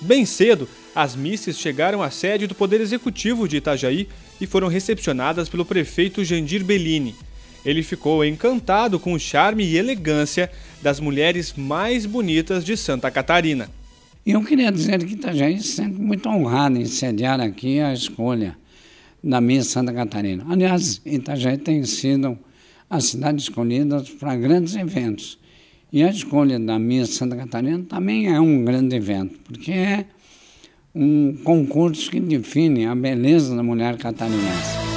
Bem cedo, as misses chegaram à sede do Poder Executivo de Itajaí e foram recepcionadas pelo prefeito Jandir Bellini. Ele ficou encantado com o charme e elegância das mulheres mais bonitas de Santa Catarina. Eu queria dizer que Itajaí se sente muito honrado em sediar aqui a escolha da Miss Santa Catarina. Aliás, Itajaí tem sido a cidade escolhida para grandes eventos. E a escolha da Miss Santa Catarina também é um grande evento, porque é um concurso que define a beleza da mulher catarinense.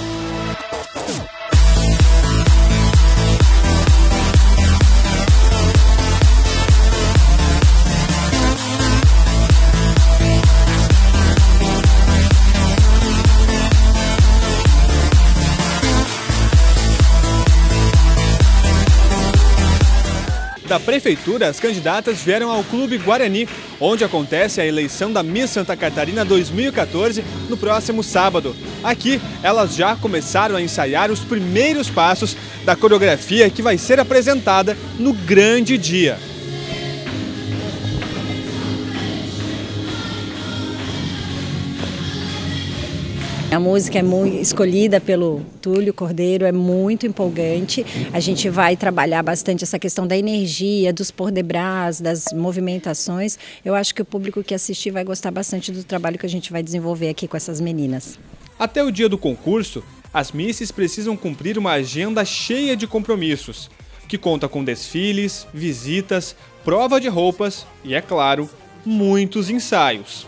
Da prefeitura, as candidatas vieram ao Clube Guarani, onde acontece a eleição da Miss Santa Catarina 2014 no próximo sábado. Aqui, elas já começaram a ensaiar os primeiros passos da coreografia que vai ser apresentada no grande dia. A música é muito escolhida pelo Túlio Cordeiro, é muito empolgante. A gente vai trabalhar bastante essa questão da energia, dos por de bras, das movimentações. Eu acho que o público que assistir vai gostar bastante do trabalho que a gente vai desenvolver aqui com essas meninas. Até o dia do concurso, as misses precisam cumprir uma agenda cheia de compromissos, que conta com desfiles, visitas, prova de roupas e, é claro, muitos ensaios.